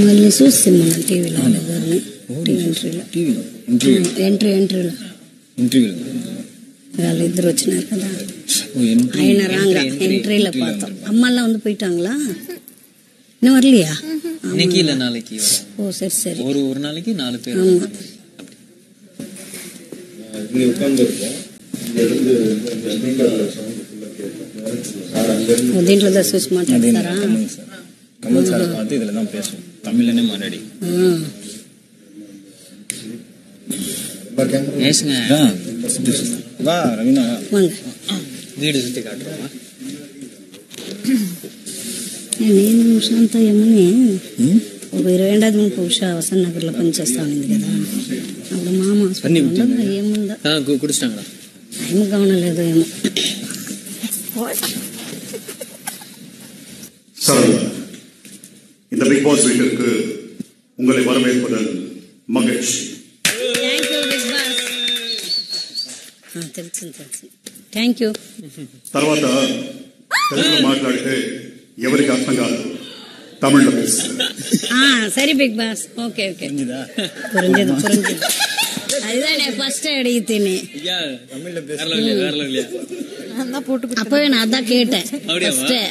మళ్ళీ చూస్తే మన టీవీలో వాళ్ళెవరిని TV ఎంట్రీలో TV interview entry ఎంట్రీలో interview వాళ్ళిద్దరు వచ్చినారు కదా ஓ என்ட்ரி ఆయన రాంగ ఎంట్రీలో பார்த்தோம் அம்மாலாம் வந்து போயிட்டாங்களா இன்னும் வரலையா இன்னைக்கு இல்ல நாளைக்கு வரும். ஓ சரி சரி ஒரு ஒரு நாளைக்கு நாலு பேர் ஆமா இங்கே உட்காந்துருக்கோம் இங்கேருந்து దీంట్లో దా చూసి మాట్లాడతారా கமல் சார் கமல் சார் பார்த்து இதில் தான் பேசுவோம் தமிழ்லனே மாறாடி ఆ. பேசுங்க ஆ, வா ரவீனா வாங்க வீடு சுத்தி காட்டுறோமா నేను శాంత ఏమని ம் ఒక ఇరవై ఏడాది మునుపు ఉషా వసంత నగర్లో పనిచేస్తా ఉంది కదా అప్పుడు మామ హాస్పిటల్ ఏముందో ஆ கு- குடிச்சிட்டாங்களா టైం కావనలేదు ఏమో சரவண இந்த பிக் பாஸ் வீட்டிற்கு உங்களை வரவேற்பதில் மகிழ்ச்சி తెలిసింది తెలిసింది థ్యాంక్ యూ తర్వాత తెలుగులో మాట్లాడితే ఎవరికి అర్థం కాదు తమిళ్లో తెలుస్తుంది సరే బిగ్ బాస్ ఓకే ఓకే புரிஞ்சுதா புரிஞ்சது புரிஞ்சது அதுதான் நான் அப்பவே நான் தான் கேட்டேன்.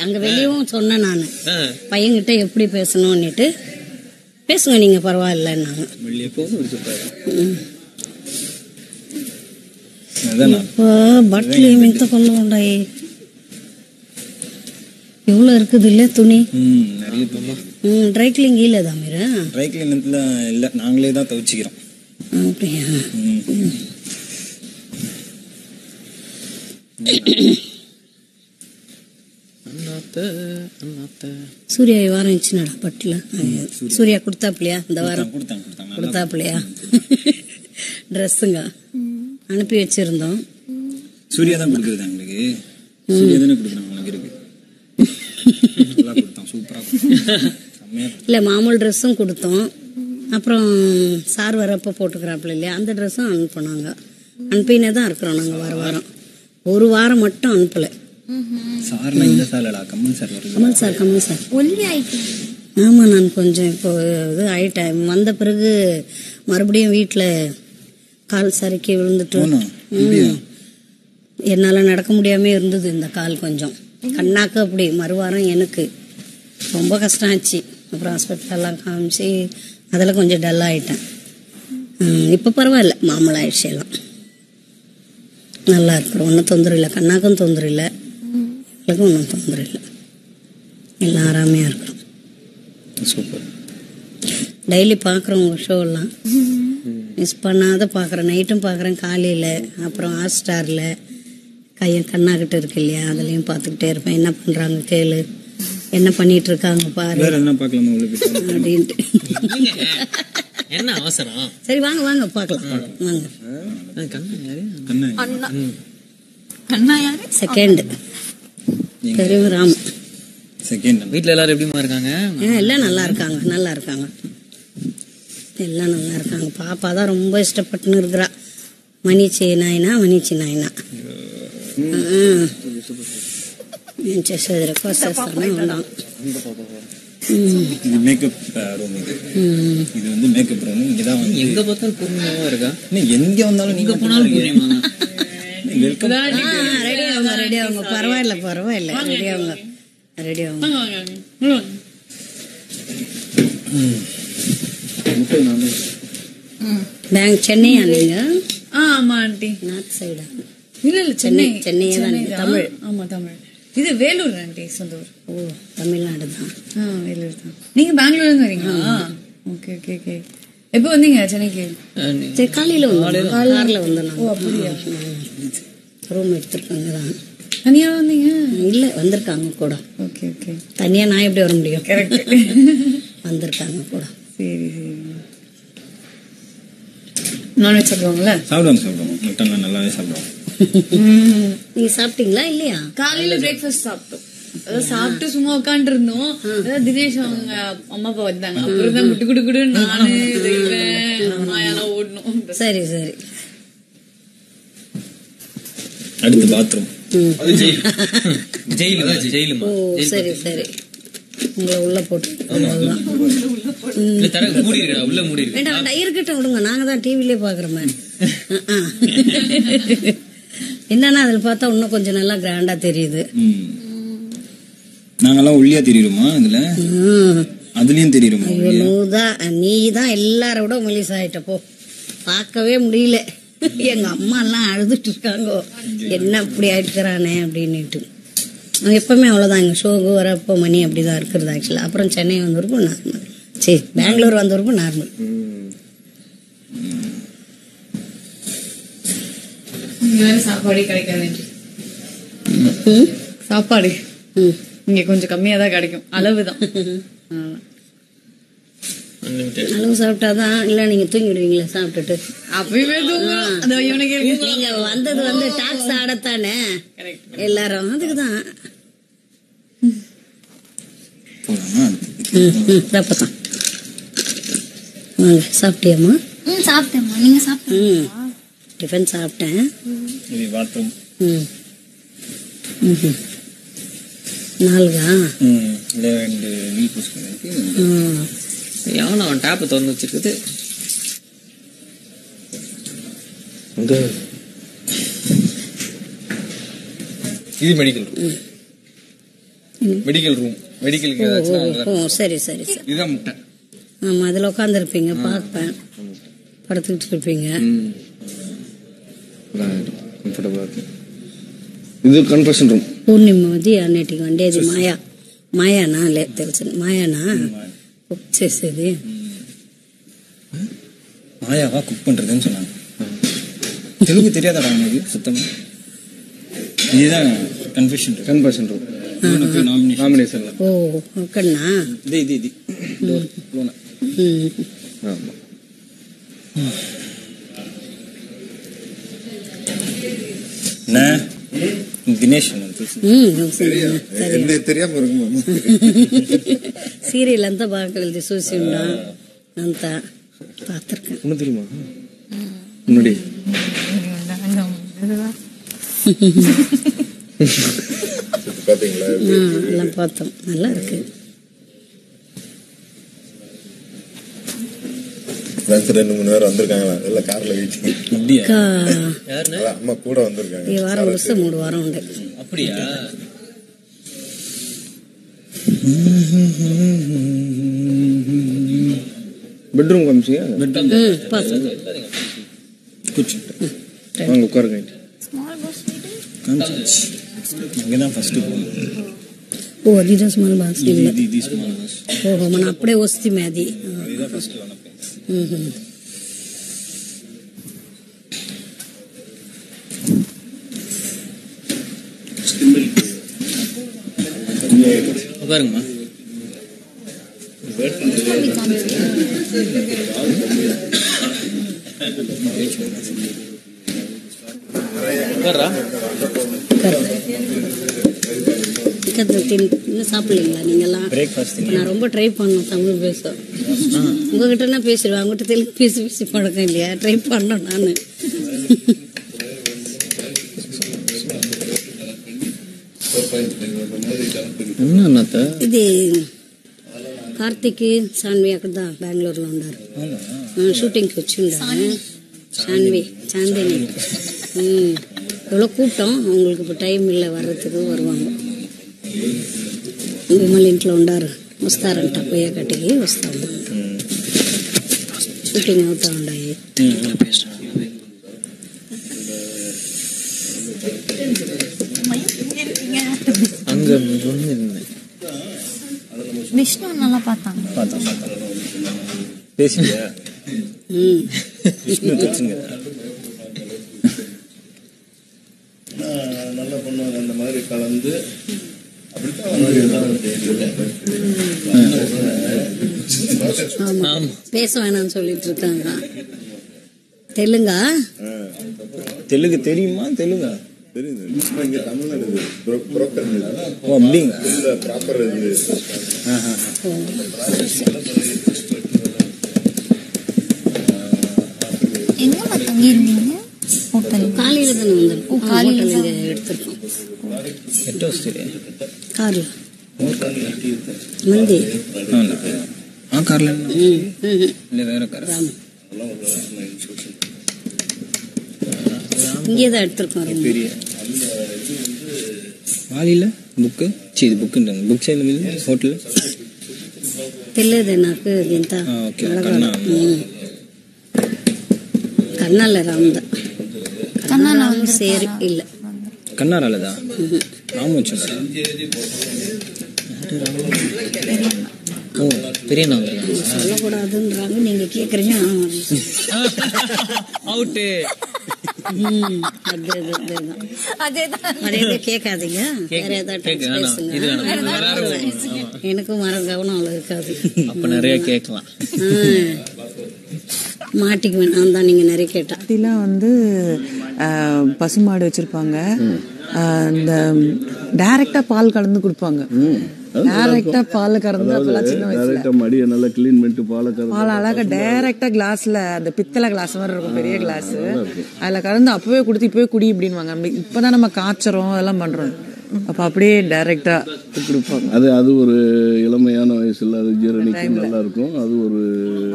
அங்க வெளியவும் சொன்னேன் நான். பையன்கிட்ட எப்படி பேசணும்னுட்டு. பேசுங்க நீங்க பரவாயில்லன்னாங்க. பட்லி மித்த கொள்ளுண்டாயே எவ்வளவு இருக்குது இல்ல துணி. ட்ரை கிளீனிங் இல்ல தாமிரா ட்ரை கிளீனிங்ல இல்ல நாங்களே தான் துவைச்சிக்கிறோம். அப்படியா? சூர்யா வாரம் இருந்துச்சுனாடா பட்டில. சூர்யா கொடுத்தாப்லையா இந்த வாரம்? கொடுத்தாப்லையா ட்ரெஸ்ஸுங்க அனுப்பி வச்சிருந்தோம். சூர்யா தான் கொடுக்குறது எங்களுக்கு. இல்லை மாமூல் ட்ரெஸ்ஸும் கொடுத்தோம். அப்புறம் சார் வரப்போ போட்டுக்கிறாப்புல இல்லையா? அந்த ட்ரெஸ்ஸும் அனுப்பினாங்க அனுப்பினே தான் இருக்கிறோம் நாங்கள் வர வாரம். ஒரு வாரம் மட்டும் அனுப்பலை. சார்னா இந்த சார்லடா கமல் சார் வருது. Kamal sir Kamal sir. ஒல்லி ஆயிட்டு. ஆமாம் நான் கொஞ்சம் இப்போ இது ஆயிட்டேன். வந்த பிறகு மறுபடியும் வீட்டில் கால் சறுக்கி விழுந்துட்டு என்னால் நடக்க முடியாமல் இருந்தது இந்த கால் கொஞ்சம். கண்ணாக்கு அப்படி மறுவாரம் எனக்கு. ரொம்ப கஷ்டம் ஆச்சு அப்புறம் ஹாஸ்பிட்டலெல்லாம் காமிச்சு அதில் கொஞ்சம் டல் ஆகிட்டேன் இப்போ பரவாயில்ல. மாமூல் ஆயிடுச்சு எல்லாம். நல்லா இருக்கிறோம் ஒன்றும் தொந்தரவு இல்லை. கண்ணாக்கும் தொந்தரவு இல்லை. எங்களுக்கும் ஒன்றும் தொந்தரவு இல்லை. எல்லாம் ஆறாமையாக இருக்கிறோம் சூப்பர். டெய்லி பார்க்குறோம் உங்கள் ஷோலாம் மிஸ் பண்ணாத பார்க்குறேன். நைட்டும் பார்க்குறேன். காலையில். அப்புறம் ஹாட் ஸ்டாரில். கையன் கண்ணாக்கிட்ட இருக்கு இல்லையா? அதுலேயும் பார்த்துக்கிட்டே இருப்பேன். என்ன பண்ணுறாங்க கேளு. என்ன பண்ணிட்டு இருக்காங்க பாரு. அப்படின்ட்டு. என்ன அவசரம்? சரி வாங்க வாங்க பார்க்கலாம். வாங்க. செகண்ட் தெரியும் ராம். செகண்ட் வீட்ல எல்லாரும் எப்படிமா இருக்காங்க? எல்லாம் நல்லா இருக்காங்க நல்லா இருக்காங்க. எல்லாம் நல்லா இருக்காங்க. பாப்பா தான் ரொம்ப இஷ்டப்பட்டுன்னு இருக்கிறா. மணிச்சி நாயினா மணிச்சி நாயினா. என் செஸ் எதிர்க்கோ செஸ் இது மேக்கப் ரூம் இது இது வந்து மேக்கப் ரூம் இங்கே தான் வந்து எங்க பார்த்தாலும் பூர்ணிமாவா இருக்கா? நீ எங்க வந்தாலும் எங்க நீங்க போனாலும் பூர்ணிமா தான் வெல்கம் ரெடி ஆகுங்க ரெடி ஆகுங்க. பரவாயில்ல பரவாயில்ல. ரெடி ஆகுங்க. ரெடி ஆகுங்க. பேங்க் சென்னையா நீங்க ஆ ஆமா ஆண்டி. நார்த் சைடா இல்ல இல்ல சென்னை. சென்னையே. தான். தமிழ். ஆமா தமிழ். இது வேலூர் ஆண்டி சொந்த ஊர்? ஓ தமிழ்நாடு தான். ஆ வேலூர் தான். நீங்க பெங்களூர்ல இருந்து வரீங்களா ஓகே ஓகே ஓகே. எப்போ வந்தீங்க சென்னைக்கு? சரி காலையில வந்து கார்ல வந்து ஓ அப்படியா? ரூம் எடுத்துருக்காங்க தான். தனியா வந்தீங்க? இல்ல வந்திருக்காங்க கூட. Okay okay. தனியா நான் எப்படி வர முடியும்? கரெக்ட் வந்திருக்காங்க கூட. சரி சரி. நான்வெஜ் சாப்பிடுவாங்கல்ல சாப்பிடுவாங்க சாப்பிடுவாங்க. மட்டன்லாம் நல்லாவே சாப்பிடுவாங்க. நீங்க சாப்பிட்டீங்களா இல்லையா? காலையில பிரேக்ஃபாஸ்ட் சாப்பிட்டோம். அதான் சாப்பிட்டு சும்மா உட்காந்து இருந்தோம் தினேஷ் அவங்க அம்மா அப்பா வந்தாங்க. அப்புறம் தான் குட்டு குடு குடு நானு ஓடணும். சரி சரி. அடுத்து பாத்ரூம் ஜெயிலுமா? ஜெயிலுமா? சரி சரி. உங்களை உள்ள போட்டு. உள்ள மூடி இருக்கட்டும் விடுங்க. நாங்க தான் டிவிலே பாக்குறோமே என்னன்னா அதில் பார்த்தா இன்னும் கொஞ்சம் நல்லா கிராண்டா தெரியுது. ம். நாங்கெல்லாம் ஒல்லியா தெரியுமா இதுல? ம். அதுலயும் தெரியுமா நூதான் நீ தான் எல்லார விட மெலிஸ் ஆயிட்ட போ. பார்க்கவே முடியல. எங்க அம்மா எல்லாம் அழுதுட்டு இருக்காங்க. என்ன இப்படி ஆயிட்டுக்கிறானே அப்படின்னுட்டு. எப்பவுமே அவ்வளவுதான். எங்க ஷோக்கு வரப்போ மணி அப்படிதான் இருக்கிறது ஆக்சுவலா அப்புறம் சென்னை வந்தவருக்கும் நார்மல் சரி பெங்களூர் வந்தவருக்கும் நார்மல் சாப்பாடே கிடைக்காது ம்? சாப்பாடு. ம். இங்க கொஞ்சம் கம்மியா தான் கிடைக்கும். அளவுதான் அளவு சாப்பிட்டாதான் இல்ல நீங்க தூங்கிடுவீங்களா சாப்பிட்டுட்டு. அப்பயுமே நீங்க வந்தது வந்து டாக்ஸ் ஆடத்தானே? எல்லாரும் அதுக்குதான். போலாமா? ம் ம் தப்பதான் வாங்க சாப்பிட்டியாம்மா? ம் சாப்பிட்டேம்மா. நீங்க சாப்பிட்டீங்க ம். டிஃபன் சாப்பிட்டேன். இது பாத்ரூம் ம். நாலுகா ம் இல்ல ரெண்டு வீல் அவன் டேப்பை திறந்து வச்சிருக்குது. இது மெடிக்கல் ரூம் மெடிக்கல் ரூம் ஓ சரி சரி சரி. இதுதான் முட்டை. ஆமா அதுல உட்காந்துருப்பீங்க பார்ப்பேன். படுத்துக்கிட்டு இருப்பீங்க. కంఫర్టబుల్ అవుతుంది ఇది కన్ఫెషన్ రూమ్ పూర్ణిమది అన్నిటికి వండేది మాయా మాయానా లేదు తెలుసు మాయానా కుక్ చేసేది மாயாவா குக் பண்றதுன்னு சொன்னாங்க தெலுங்கு தெரியாதாடா உங்களுக்கு சுத்தமா இதுதான் கன்ஃபியூஷன் కన్ఫెషన్ రూమ్ இவனுக்கு நாமினேஷன் నామినేషన్ ఓ అక్కడనా இது இது இது லோனா ఉమ్. நான் தினேஷன் என்ன தெரிಯಾಮ ಇರಗಮ್ಮ ಸೀರಿಯಲ್ ಅಂತ ಭಾಗದಲ್ಲಿ ಸೂಸಿಂಡ ಅಂತ ಪಾತ್ರಕ್ಕೆ ಉಣದಿಲ್ಮ ನೋಡಿ பாத்தீங்களா நல்லா பார்த்தோம் நல்லா இருக்கு எனக்கு ரெண்டு மூணு பேர் வந்திருக்காங்களா? இல்ல கார்ல வீட்டுக்கு. இப்படியா அம்மா கூட வந்திருக்காங்க. வாரம் வருஷம் மூணு வாரம் உண்டு. அப்படியா? பெட்ரூம் காமிச்சிங்க உட்காருங்க. அப்படியே ஒஸ்தி மேதி. அதுதான் ஃபர்ஸ்ட் வர பிளேஸ் ఉహుం. உட்காருங்கம்மா உட்காரா பக்கத்துல தின்- இன்னும் சாப்பிடலீங்களா நீங்கெல்லாம் பிரேக்ஃபாஸ்ட் இப்ப நான் ரொம்ப ட்ரை பண்ணோம் தமிழ் பேச உங்ககிட்ட நான் பேசிடுவேன் அவங்ககிட்ட தெலுங்கு பேசி பேசி பழக்கம் இல்லையா ட்ரை பண்ணோம் நான் என்ன அண்ணாத்த ఇది కార్తిక్ సాన్వి అక్కడ బెంగళూరులో ఉన్నారు ఆ, షూటింగ్కి వచ్చి ఉండారు சான்வி சாந்தினி ம் எவ்வளோ கூட்டம் அவங்களுக்கு இப்போ டைம் இல்லை வர்றதுக்கு வருவாங்க విమల్ ఇంట్లో ఉండారు వస్తారంట పోయేకటికి వస్తాము షూటింగ్ అవుతా ఉన్నాయి அங்க இருந்தேன் விஷ்ணு நல்லா பார்த்தாங்க பார்த்தா பார்த்தா பேசுவியா ம் விஷ்ணு தெரிச்சுங்க நல்லா பண்ணுவாங்க அந்த மாதிரி கலந்து ஆமாம் பேச வேணாம்னு சொல்லிட்டு இருக்காங்க. தெலுங்கா? தெலுங்கு தெரியுமா? தெலுங்கா. எங்கம்மா தங்கியிருந்தீங்க ஹோட்டல் காலையில தானே ஹோட்டல் இங்கே எடுத்திருக்கோம். எட்டு வசதி కార్లో మంది అవునా ఆ కార్లో ఉమ్, ఉమ్, இல்லை வேற கார் ராமு இங்கே தான் எடுத்திருக்கோம் room. பெரிய வாலியில் బుక్ చీజ్ బుక్ ఉంటుంది బుక్ చేయడం మీద హోటల్ తెలియదే నాకు ఇంత ఆ, ఓకే. కన్నా. కన్నాల రాముదా கண்ணா நான் కన్నా సేరి ఇల్ల కన్నా రాలేదా రాము వచ్చాడు ஓ பெரிய நம்பர் சொல்லக்கூடாதுன்றாங்க நீங்க கேக்குறீங்க அவுட்டு ம், அது இது கேட்காதீங்க. வேற ஏதாவது வேணாம். வேணாம். எனக்கும் மர கவனம் அவ்வளவு இருக்காது. அப்ப நிறைய கேட்கலாம். மாட்டிக்குவேன். நான் தான் நீங்க நிறைய கேட்டா. பாட்டிலாம் வந்து பசுமாடு வச்சிருப்பாங்க. இந்த டைரக்டா பால் கலந்து கொடுப்பாங்க. டைரக்டா பால் கறந்து அப்பெல்லாம் சின்ன வயசுல. டேரக்டா மடியை நல்லா க்ளீன் பண்ணிட்டு பாலை கறந்து பால் அழகா டைரக்டா கிளாஸ்ல அந்த பித்தளை கிளாஸ் மாதிரி இருக்கும் பெரிய கிளாஸ் அதுல கலந்து அப்பவே கொடுத்து இப்பவே குடி அப்படின்வாங்க நம்ம இப்பதான் நம்ம காய்ச்சறோம் அதெல்லாம் பண்றோம். அப்ப அப்படியே டைரக்டா கொடுப்பாங்க. அது அது ஒரு இளமையான வயசுல அது ஜீரணிக்கும் நல்லா இருக்கும் அது ஒரு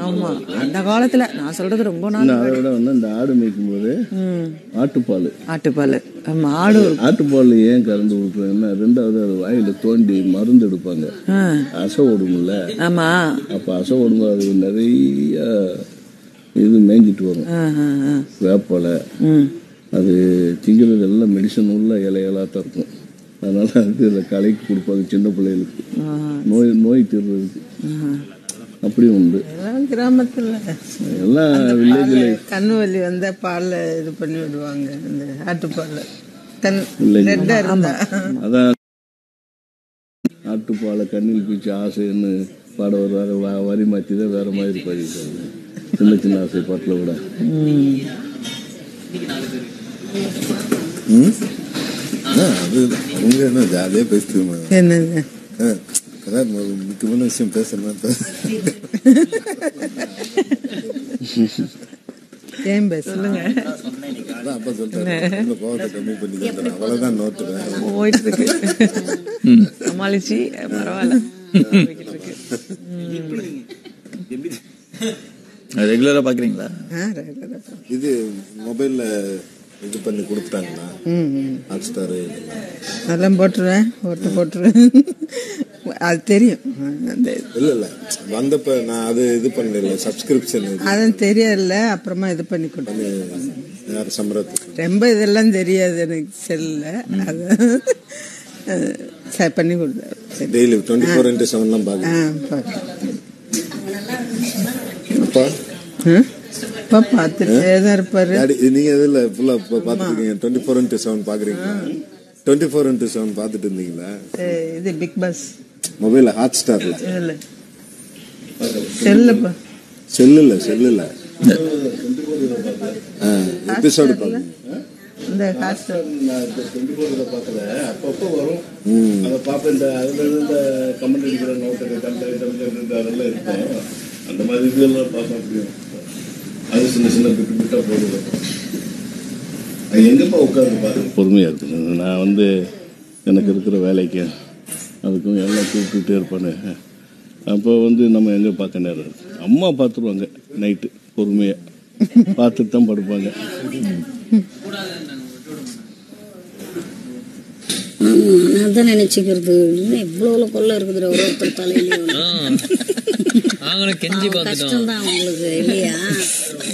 ஆமா. அந்த காலத்துல நான் சொல்றது ரொம்ப நாள் அதை விட வந்து இந்த ஆடு மேய்க்கும் போது. ஆட்டுப்பால். ஆட்டுப்பால். ஆமா ஆடு ஆட்டுப்பால் ஏன் கறந்து கொடுக்குறாங்கன்னா ரெண்டாவது அது வாயில தோண்டி மருந்து எடுப்பாங்க. அசை ஓடும்ல. ஆமா. அப்ப அசை ஓடும்போது அது நிறைய இது மேய்ஞ்சிட்டு வரும். வேப்பலை. அது திங்கிறது எல்லாம் மெடிசன் உள்ள இலைகளாக தான் இருக்கும். அதனால அது இதை கலைக்கு கொடுப்பாங்க சின்ன பிள்ளைகளுக்கு. நோய் நோய் தீர்றதுக்கு. அப்படியும் உண்டு. கிராமத்துல. எல்லாம் வில்லேஜில் கண்ணு வலி வந்தா பால்ல இது பண்ணி விடுவாங்க இந்த ஆட்டுப்பால்ல கண் அதான். ஆட்டுப்பாலை கண்ணில் பீச்சு ஆசைன்னு பாட வருவாங்க வ- வரி மாற்றி தான் வேற மாதிரி பாடிட்டாங்க சின்ன சின்ன ஆசை பாட்டில் கூட. அது அவங்க என்ன ஜாலியாக பேசிட்டு என்னது? அதான் முக்கியமான விஷயம் பேசணும் ஏன் பேச? சொல்லுங்க. அதான் அப்பா இந்த கோவத்தை கம்மி பண்ணி அவ்வளோதான் நோட்டுறேன் போயிட்டு இருக்கு சமாளிச்சு பரவாயில்ல ரெகுலரா பாக்குறீங்களா. இது மொபைலில் இது பண்ணி ம். ஹாட் ஸ்டாரு அதெல்லாம் போட்டுருவேன் ஓட்டு போட்டுருவேன். அது தெரியும். இல்லை இல்லை. வந்தப்ப நான் அது இது பண்ணல சப்ஸ்கிரிப்ஷன் அதான் தெரியல அப்புறமா இது பண்ணி கொடுத்து யார் சம்பரத்துக்கு ரொம்ப இதெல்லாம் தெரியாது எனக்கு செல்ல அது பண்ணி கொடுத்தாரு சரி. டெய்லி டுவெண்ட்டி ஃபோர் இன்ட்டு செவன்லாம் ஆ பார்க்குறேன் பாரு. அப்பா? அப்பா பார்த்துட்டே தான் இருப்பாரு. டாடி நீங்க எதுல ஃபுல்லா பார்த்துருக்கீங்க? டுவெண்ட்டி ஃபோர் இன்ட்டு செவன் பார்க்குறீங்களா? டுவெண்ட்டி ஃபோர் இன்ட்டு செவன் பார்த்துட்டு இருந்தீங்களா? இது பிக் பாஸ் மொபைல் ஹாட் ஸ்டார்ல செல்லுப்பா. செல்லுல செல்லுல. எபிசோடு பார்க்கணும் இந்த காசு டுவெண்ட்டி ஃபோரில் பார்க்கல. அப்பப்போ வரும். அதை பார்ப்பேன் இந்த அதில் இந்த கமெண்ட் அடிக்கிற நோட்டு அதெல்லாம் இருக்கும் அந்த மாதிரி இதெல்லாம் பார்க்க முடியும். அது சின்ன சின்ன பிட்டு பிட்டாக போடுவேன் அது எங்கப்பா உட்காந்து பாருங்க பொறுமையாக இருக்குது நான் வந்து எனக்கு இருக்கிற வேலைக்கு அதுக்கும் எல்லாம் கூப்பிட்டுட்டே இருப்பானு. அப்போ வந்து நம்ம எங்கே பார்க்க நேரம் அம்மா பார்த்துருவாங்க நைட்டு பொறுமையாக பார்த்துட்டு தான் படுப்பாங்க. நான் தான் நினைச்சுக்கிறது. இன்னும் எவ்வளவு கொள்ள இருக்குது ஒரு ஒருத்தர் தலையிலயும் நாங்களும் கெஞ்சி பார்த்துட்டோம். கஷ்டம் தான் உங்களுக்கு இல்லையா?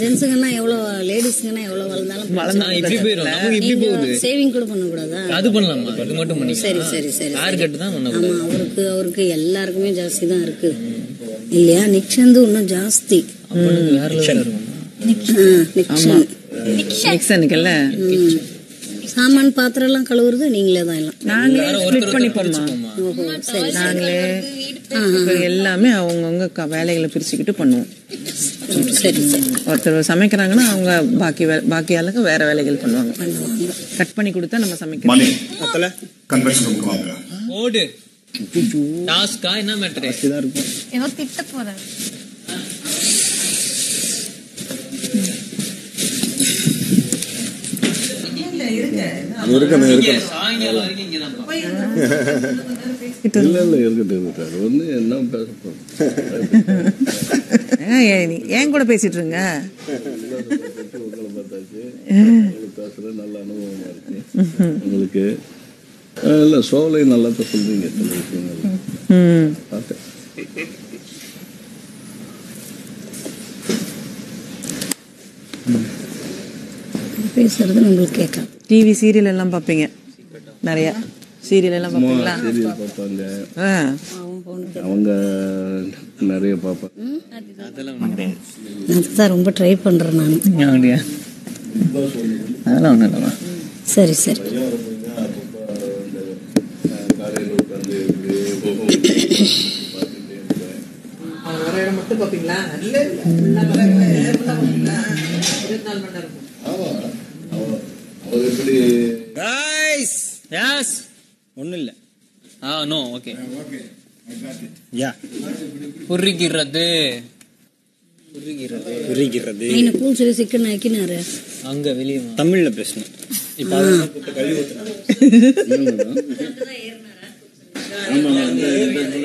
ஜென்ஸுங்கன்னா எவ்வளவு லேடிஸ்ங்கன்னா எவ்வளவு வளர்ந்தாலும் நான் இப்படி போயிடும் நமக்கு இப்படி போகுது. சேவிங் கூட பண்ணக்கூடாதா? அது பண்ணலாமா? அது மட்டும் பண்ணி சரி சரி சரி ஹேர் கட் தான் பண்ண ஆமா அவருக்கு அவருக்கு எல்லாருக்குமே ஜாஸ்தி தான் இருக்கு. இல்லையா? நிக்ஷந்து இன்னும் ஜாஸ்தி. வேற நிக்ஷன். நிக்சனுக்குல்ல ம். சாமான் பாத்திரம் எல்லாம் கழுவுறது நீங்களே தான் எல்லாம். நாங்களே ஸ்பிளிட் பண்ணிப்போம்மா ஓஹோ சரி நாங்களே எல்லாமே அவங்கவுங்க க- வேலைகளை பிரிச்சுக்கிட்டு பண்ணுவோம். சரி சரி. ஒருத்தர் சமைக்கிறாங்கன்னா அவங்க பாக்கி பாக்கி ஆளுங்க வேற வேலைகள் பண்ணுவாங்க. கட் பண்ணி கொடுத்தா நம்ம சமைக்கிறோம். ஓடு. டாஸ்கா என்ன மேட்டரு ஏதோ திட்ட போறாரு. இருக்கணும் இருக்கணும். சாயங்காலம் வரைக்கும் இங்கே தான் இல்ல இல்ல இருக்கட்டும் வந்து என்ன பேச போறோம் ஏன் கூட பேசிட்டு இருங்க? உங்களை பார்த்தாச்சு உங்களுக்கு பேசுறது நல்ல அனுபவமா இருக்கு உங்களுக்கு இல்ல சோலை நல்லா தான் சொல்றீங்க சில விஷயங்கள் ம். பார்த்தேன் பேசுறது நம்மளுக்கு கேட்காது டிவி சீரியல் எல்லாம் பார்ப்பீங்க. நிறைய. சீரியல் எல்லாம் பார்ப்பீங்களா? சீரியல் பார்ப்பாங்க. ஆ. அவங்க நிறைய பார்ப்பாங்க. அதுதான் ரொம்ப ட்ரை பண்றேன் நான். அதெல்லாம் ஒன்றும் இல்லைம்மா. சரி சரி. மட்டும் பார்ப்பீங்களா? ஒன்றும் இல்லை. ஆ நோ ஓகே யா உருகிறது உருகிறது மீன் பூன் சொல்லி சிக்கன் ஆக்கினாரு அங்க வெளிய தமிழ்ல பேசணும். இப்ப கழுவி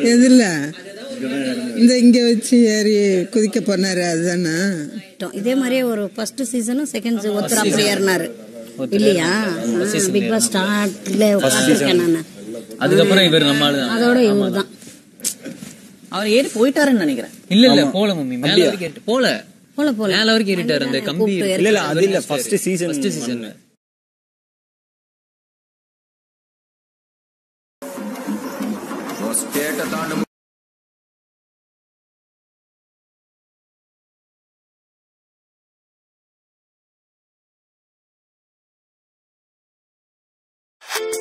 எதுல? இந்த இங்க வச்சு ஏறி குதிக்க போனாரு அதுதானா? இதே மாதிரியே ஒரு ஃபர்ஸ்ட் சீசனும் செகண்ட் ஒருத்தர் அப்படி ஏறினாரு. இல்லையா? பிக் பாஸ் ஸ்டார்ட்ல பார்த்துருக்கேன் நான். அதுக்கப்புறம் இவர் நம்ம அதோட இவர் தான். அவர் ஏறி போயிட்டாருன்னு நினைக்கிறேன். இல்ல இல்ல போல மம்மி. மேல வரைக்கும் போல. போல போல. மேல வரைக்கும் ஏறிட்டாரு அந்த கம்பி இல்ல இல்ல அது இல்ல. First season first season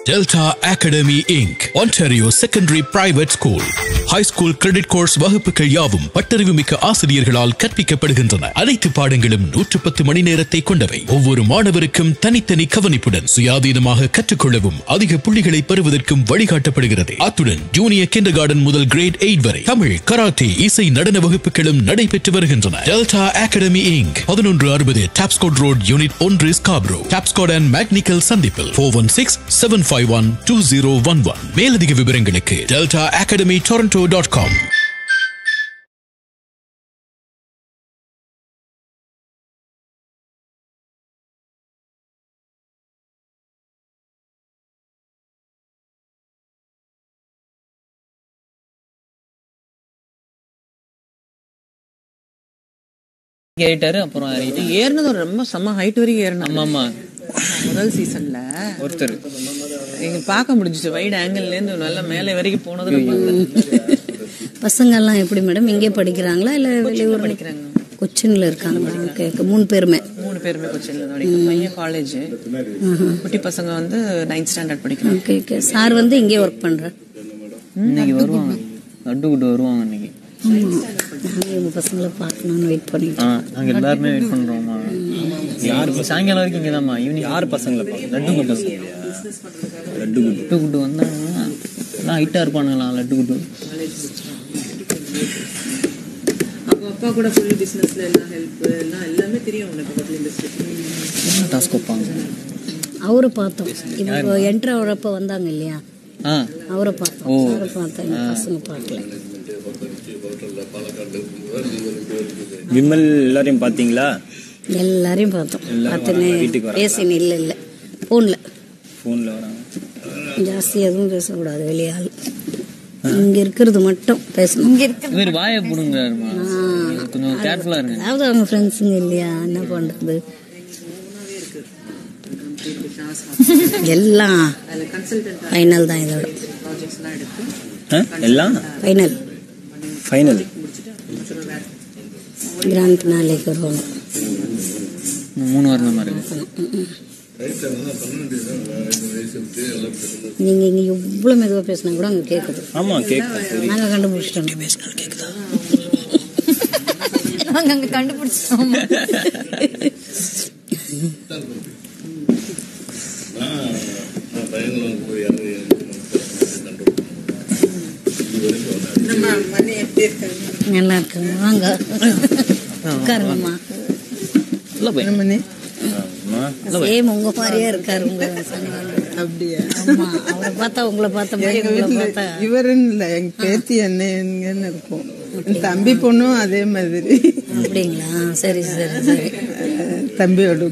Delta Academy Inc. Ontario Secondary Private School. High credit course வகுப்புகள் யாவும் பட்டறிவு மிக்க ஆசிரியர்களால் கற்பிக்கப்படுகின்றன. அனைத்து பாடங்களும் நூற்று பத்து மணி நேரத்தை கொண்டவை. ஒவ்வொரு மாணவருக்கும் தனித்தனி கவனிப்புடன் சுயாதீனமாக கற்றுக்கொள்ளவும் அதிக புள்ளிகளை பெறுவதற்கும் வழிகாட்டப்படுகிறது. அத்துடன் ஜூனியர் கிண்டர் கார்டன் முதல் கிரேட் எயிட் வரை தமிழ் கராத்தே இசை நடன வகுப்புகளும் நடைபெற்று வருகின்றன. டெல்டா அகாடமி இங்க் பதினொன்று அறுபது டாப்ஸ்கோட் ரோட் யூனிட் ஒன்று ஸ்காப்ரோ டாப்ஸ்கோட் அண்ட் மேக்னிக்கல் சந்திப்பில் four one six seven five one two zero one one மேலதிக விவரங்களுக்கு Delta Academy Toronto dot com ஏறிட்டாரு அப்புறம் இது ஏறினது ரொம்ப செம்ம ஹைட் வரைக்கும் ஏறினா ஆமா ஆமா முதல் சீசன்ல ஒருத்தர். எங்க பார்க்க முடிஞ்சுச்சு. வைட் ஆங்கிள் இருந்து நல்லா மேலே வரைக்கும் போனது. பசங்கள்லாம் எப்படி மேடம் இங்கே படிக்கிறாங்களா இல்ல வெளியூர் படிக்கிறாங்க. கொச்சின்ல இருக்காங்க. ஓகே மூணு பேருமே. மூணு பேருமே கொச்சின்ல தான் படிக்கிறோம் பையன் காலேஜ் குட்டி பசங்க வந்து நைன்த் ஸ்டாண்டர்ட் படிக்கிறாங்க. ஓகே ஓகே சார் வந்து இங்கே ஒர்க் பண்றேன் இன்னைக்கு வருவாங்க. லட்டு கூட்டு வருவாங்க இன்னைக்கு. நாங்கள் எங்கள் பசங்களை பார்க்கணும்னு வெயிட் பண்ணிட்டு ஆ நாங்க எல்லாருமே வெயிட் பண்றோம்மா. யார் சாயங்காலம் வரைக்கும் இங்கே தான்மா ஈவினிங் யார் பசங்களை லட்டு கூட்டு லட்டு கூட்டு லட்டு கூட்டு வந்தாங்கன்னா எல்லாம் ஹைட்டா இருப்பானுங்களா லட்டு கூட்டு அப்போ அப்பா கூட ஃபுல் பிசினஸ்ல எல்லாம் ஹெல்ப் எல்லாம் எல்லாமே தெரியும் உனக்கு பக்கத்துல இண்டஸ்ட்ரி டாஸ்க் வைப்பாங்க? அவரை பார்த்தோம். இப்போ என்ட்ரு ஆகிறப்ப வந்தாங்க இல்லையா? அவரை பார்த்தோம். அவரை பார்த்தேன் எங்கள் பசங்க பார்க்கல. விமல் எல்லாரையும் பாத்தீங்களா எல்லாரையும் பார்த்தோம். பார்த்துன்னு? பேசின்னு இல்லை இல்லை. ஃபோனில் போன்ல வராங்க. ஜாஸ்தி எதுவும் பேசக்கூடாது வெளியாள் இங்கே இருக்கிறது மட்டும் பேசணும். இங்கே இருக்கிறது இவர் வாயை போடுங்கிறாருமா கொஞ்சம் கேர்ஃபுல்லா இருங்க. அதாவது அவங்க ஃப்ரெண்ட்ஸுங்க இல்லையா? என்ன பண்ணுறது எல்லாம் ஃபைனல் தான் இதோட. எல்லாம்? ஃபைனல் ஃபைனல் கிராண்ட் நாளைக்கு வருவாங்க. மூணு வாரம் இருக்கு நீங்கள் இங்கே எவ்வளோ மெதுவாக பேசினா கூட அங்கே கேட்குது ஆமா கேட்கும் நாங்கள் கண்டுபிடிச்சிட்டோம். பேசினாலும் கேட்குதா நாங்க அங்க கண்டுபிடிச்சோம் நல்லா இருக்காங்க. வாங்க. உட்காருங்கம்மா. நல்ல பையன் சேம் உங்க மாதிரியே இருக்காரு உங்க. அப்படியா? அவரை பார்த்தா உங்களை பார்த்த மாதிரி இவருன்னு இல்ல எங்க பேத்தி என்னங்கன்னு இருக்கும். என் தம்பி பொண்ணும் அதே மாதிரி. அப்படிங்களா? சரி சரி சரி. தம்பியோட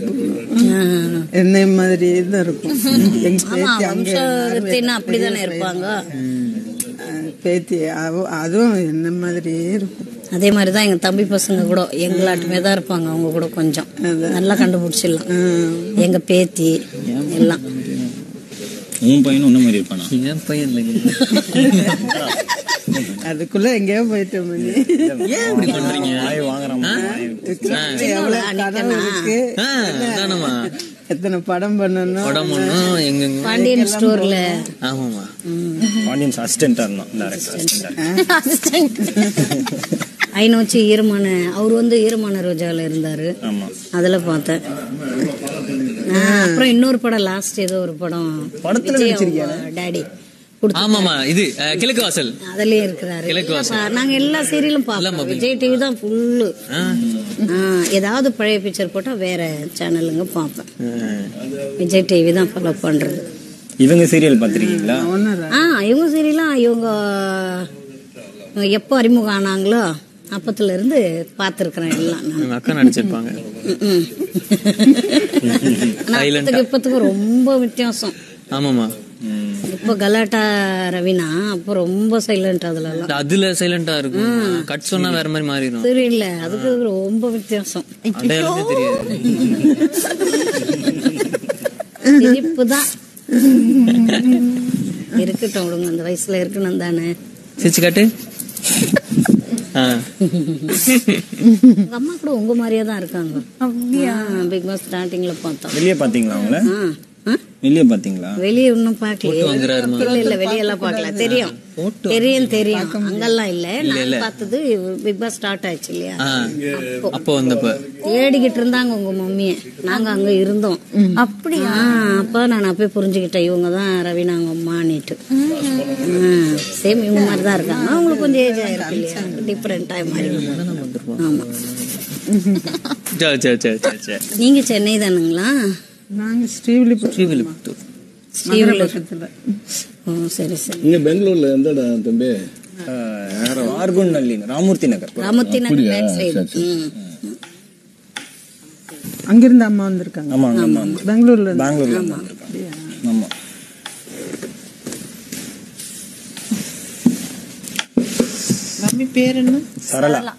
என்னை மாதிரியே தான் இருக்கும். எங்க பேத்தி அங்க அப்படிதானே இருப்பாங்க. பேத்தி அதுவும் என்ன மாதிரியே இருக்கும். அதே மாதிரி தான் எங்க தம்பி பசங்க கூட எங்களாட்டுமே தான் இருப்பாங்க அவங்க கூட கொஞ்சம். நல்லா கண்டுபிடிச்சிடலாம். எங்க பேத்தி எல்லாம். உன் பையனும் ஒன்றும் மாதிரி இருப்பானா? என் பையன் இல்லைங்க. அதுக்குள்ள எங்கேயோ போயிட்டோம் ஏன் இப்படி பண்றீங்க? வாய் வாங்குறாமா எத்தனை படம் பண்ணணும்? படம் ஒன்றும் எங்கெங்க? பாண்டியன் ஸ்டோர்ல. ஆமாம்மா. ஆடியன்ஸ் அசிஸ்டண்டா இருந்தான் டேரக்டர் அசிஸ்டன்ட் ஐநூச்சி ஈரமான அவர் வந்து ஈரமான ரோஜாவில் இருந்தாரு. ஆமா. அதுல பார்த்தேன். அப்புறம் இன்னொரு படம் லாஸ்ட் ஏதோ ஒரு படம். டாடி ஆமாமா இது கிழக்கு வாசல். அதுலயே இருக்கிறாரு. கிழக்கு வாசல். இல்லப்பா, நாங்க எல்லா சீரியலும் பார்ப்போம். விஜய் டிவி தான் ஃபுல்லு ஏதாவது பழைய பிக்சர் போட்டா வேற சேனலுங்க பார்ப்பேன். விஜய் டிவி தான் ஃபாலோ பண்றது. இவங்க சீரியல் பார்த்திருக்கீங்களா? ஆ இவங்க சீரியலாம் இவங்க எப்போ அறிமுகம் ஆனாங்களோ அப்பத்துல இருந்து பார்த்துருக்குறேன் எல்லாம் அக்கா நடிச்சிருப்பாங்க. இப்பத்துக்கு ரொம்ப வித்தியாசம். ஆமாமா இப்போ கலாட்டா ரவினா அப்போ ரொம்ப சைலண்ட் அதுல அதுல சைலண்டா இருக்கும். கட் சொன்னா வேற மாதிரி மாறிடும். தெரியல. அதுக்கு ரொம்ப வித்தியாசம். தெரியாது. தான் இருக்கட்டும் விடுங்க. அந்த வயசுல இருக்கணும் தானே. சிரிச்சு காட்டு. அம்மா கூட உங்க மாதிரியே தான் இருக்காங்க. அப்படியா? பிக் பாஸ் ஸ்டார்டிங்ல பார்த்தோம் வெளியே பாத்தீங்களா அவங்கள? வெளியே பாத்தீங்களா வெளியே இன்னும் வாங்குறாருமா. இல்ல இல்ல வெளியெல்லாம் பார்க்கல. தெரியும். தெரியும் தெரியும். அங்கெல்லாம் இல்ல. நான் பார்த்தது பிக் பாஸ் ஸ்டார்ட் ஆயிடுச்சு இல்லையா. அப்போ வந்தப்ப. தேடிக்கிட்டு இருந்தாங்க உங்க மம்மிய. நாங்க அங்க இருந்தோம். அப்படியா? அப்ப நான் அப்பயே புரிஞ்சுக்கிட்டேன். இவங்க தான் ரவினாங்க அம்மானிட்டு சேம் இவங்க மாதிரி தான் இருக்காங்க. அவங்களுக்கு கொஞ்சம் ஏஜ் ஆயிருக்கு இல்லையா? டிஃப்ரெண்ட் ஆகி மாறி ஆமா. நீங்க சென்னை தானுங்களா? நாங்க ஸ்ரீவில்லிபுத்தூர். ஸ்ரீவில்லிபுத்தூர். ஸ்ரீவில்லிபுத்தூர்ல ஓ சரி சரி. இங்க பெங்களூர்ல எந்த இடம் தம்பி ஆர்குன் நல்லி ராமூர்த்தி நகர். அங்கிருந்து அம்மா வந்திருக்காங்க. ஆமா அம்மா வந்து பெங்களூர்ல. பெங்களூர்ல வந்திருக்காங்க. ஆமா. மம்மி பேர் என்ன? சரளா.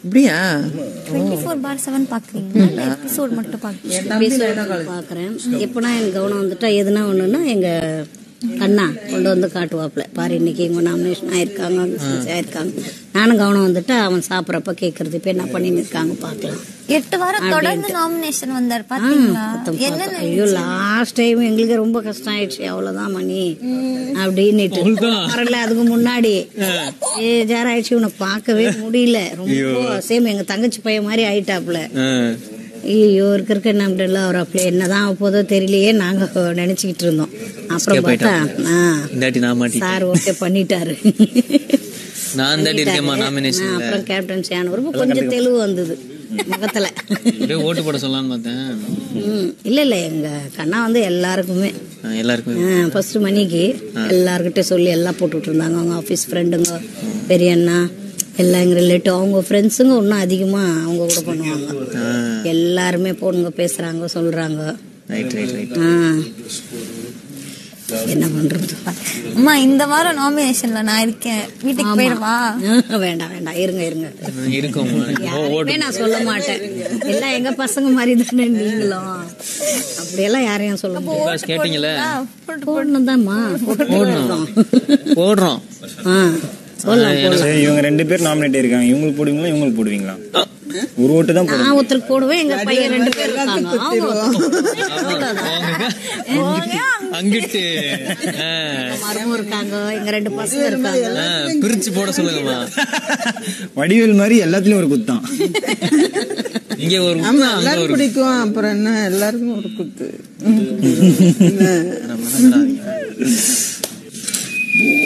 அப்படியா? டுவெண்ட்டி ஃபோர் பார் செவன் பாக்குறீங்களா இல்ல எபிசோட் மட்டும் பாக்குறீங்களா பாக்குறேன் எப்பனா எனக்கு கவனம் வந்துட்டா எதுனா ஒண்ணுன்னா எங்க கண்ணா கொண்டு வந்து காட்டுவாப்ல பாரு இன்னைக்கு இவங்க நாமினேஷன் ஆயிருக்காங்க ஆயிருக்காங்க. நானும் கவனம் வந்துட்டா அவன் சாப்பிட்றப்ப கேட்கறது இப்ப என்ன பண்ணின்னு இருக்காங்க பாக்கலாம் எட்டு வாரம் தொடர்ந்து நாமினேஷன் வந்தார் பாத்தீங்களா? ஐயோ லாஸ்ட் டைம் எங்களுக்கு ரொம்ப கஷ்டம் ஆயிடுச்சு அவ்வளவுதான் மணி. அப்படின்னுட்டு. வரல அதுக்கு முன்னாடி. ஏ ஜார் ஆயிடுச்சு உன்னை பார்க்கவே முடியல. ரொம்ப சேம் எங்க தங்கச்சி பையன் மாதிரி ஆயிட்டாப்ல ஐயோ இருக்க இருக்க நம்மள அவர் அப்படியே என்னதான் போதோ தெரியலையே நாங்க நினைச்சுக்கிட்டு இருந்தோம். அப்புறம் பார்த்தா சார் ஓகே பண்ணிட்டாரு. நான் தாட்டி இருக்கேம்மா ஆ, நாமினேஷன்ல அப்புறம் கேப்டன்சி ஆனவருக்கு கொஞ்சம் தெளிவு வந்தது முகத்துல ஓட்டு போட சொல்லலாம்னு பார்த்தேன். ம், இல்ல இல்ல எங்க கண்ணா வந்து எல்லாருக்குமே. ஆ, எல்லாருக்குமே. ஃபர்ஸ்ட் மணிக்கு எல்லார்கிட்ட சொல்லி எல்லாம் போட்டுட்டு இருந்தாங்க அவங்க ஆஃபீஸ் ஃப்ரெண்டுங்க பெரிய அண்ணா எல்லாம் எங்க ரிலேட்டிவ் அவங்க ஃப்ரெண்ட்ஸுங்க இன்னும் அதிகமா அவங்க கூட பண்ணுவாங்க. எல்லாருமே பொண்ணுங்க பேசுறாங்க சொல்றாங்க. ரைட் ரைட் ரைட் ஆ. என்ன பண்றது? அம்மா இந்த வாரம் நாமினேஷன்ல நான் இருக்கேன். வீட்டுக்கு போயிடவா வேண்டாம் வேண்டாம். இருங்க இருங்க. நான் சொல்ல மாட்டேன். எல்லாம் எங்க பசங்க மாதிரி தானே நீங்களும். அப்படியெல்லாம் யாரையும் சொல்ல பாஸ் கேட்டீங்கல்ல போடணும் தான்மா போடுறோம். இவங்க ரெண்டு பேர் நாமினேட் இருக்காங்க. இவங்களுக்கு போடுவீங்களா இவங்களுக்கு போடுவீங்களா? ஒரு ஓட்டு தான் நான் ஒருத்தருக்கு போடுவேன் எங்க பையன் ரெண்டு பேர். அங்கிட்டு இருக்காங்க. எங்க ரெண்டு பசங்க இருக்காங்க. பிரிச்சு போட சொல்லுங்கம்மா. வடிவேல் மாதிரி எல்லாத்துலயும் ஒரு குத்தான் இங்க ஒரு எல்லாரும் பிடிக்கும். அப்புறம் என்ன? எல்லாருக்கும் ஒரு குத்து.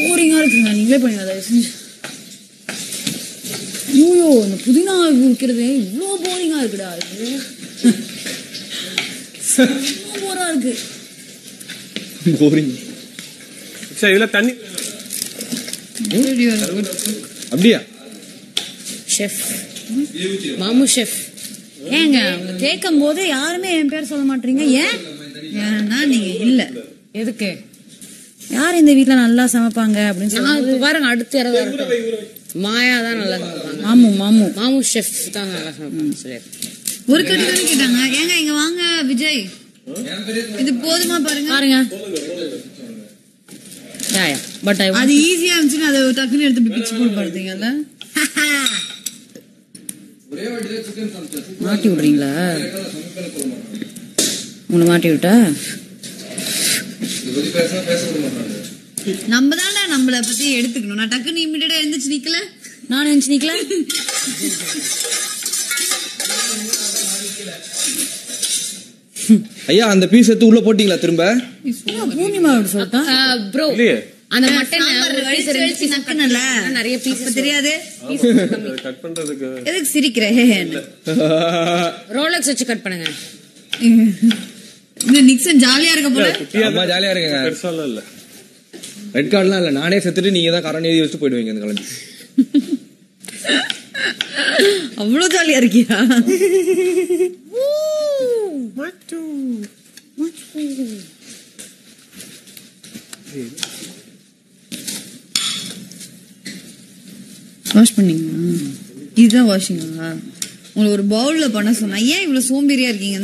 போரிங்கா இருக்குங்க. நீங்களே பண்ணுங்க தயவு செஞ்சு. ஐயோ இந்த புதினா விற்கிறது இவ்வளோ போரிங்கா இருக்குடா. இவ்வளோ போரா இருக்கு. போரிங் சரி இதுல தண்ணி அப்படியா? ஷெஃப் மாமு ஷெஃப் ஏங்க கேட்கும் போது யாருமே என் பேர் சொல்ல மாட்டீங்க? ஏன்? ஏன்னா நீங்க இல்ல. எதுக்கு? யார் இந்த வீட்ல நல்லா சமைப்பாங்க அப்படின்னு சொல்லி பாருங்க அடுத்து யாராவது மாயா தான் நல்லா சமைப்பாங்க. மாமு மாமு. மாமு ஷெஃப் தான் நல்லா சமைப்பாங்க. சரி ஒரு கட்டி கேட்டாங்க. ஏங்க இங்க வாங்க விஜய். இது போதுமா பாருங்க. பாருங்க. பட் அது ஈஸியா இருந்துச்சுன்னு அதை டக்குன்னு எடுத்து பிச்சு போட்டு பார்த்தீங்கல்ல மாட்டி விடுறீங்களா? உங்களை மாட்டி விட்டா? நம்ம தான்டா நம்மள பத்தி எடுத்துக்கணும். நான் டக்குன்னு இமிடியேட்டா எழுந்துச்சு நிக்கல. நான் எழுந்துச்சு நிக்கல? ஐயா அந்த பீஸ் எடுத்து உள்ள போட்டீங்களா திரும்ப? பூர்ணிமா ப்ரோ அந்த மட்டன். நிறைய பீஸ் தெரியாது? கட் பண்றதுக்கு. எதுக்கு சிரிக்கிற? ரோலக்ஸ் வச்சு கட் பண்ணுங்க. நிக்சன் ஜாலியா இருக்க போல? அம்மா ஜாலியா இருக்குங்க. பெருசாலாம் இல்ல. ரெட் கார்டுலாம் இல்ல. நானே செத்துட்டு நீங்க தான் கரண் எழுதி வச்சுட்டு போயிடுவீங்க அந்த கிளம்பி அவ்வளவு ஜாலியா இருக்கியா? வாஷ் பண்ணீங்களா இதுதான் வாஷிங்கா உங்களை ஒரு பவுல்ல பண்ண சொன்னா ஏன் இவ்வளவு சோம்பேறியா இருக்கீங்க?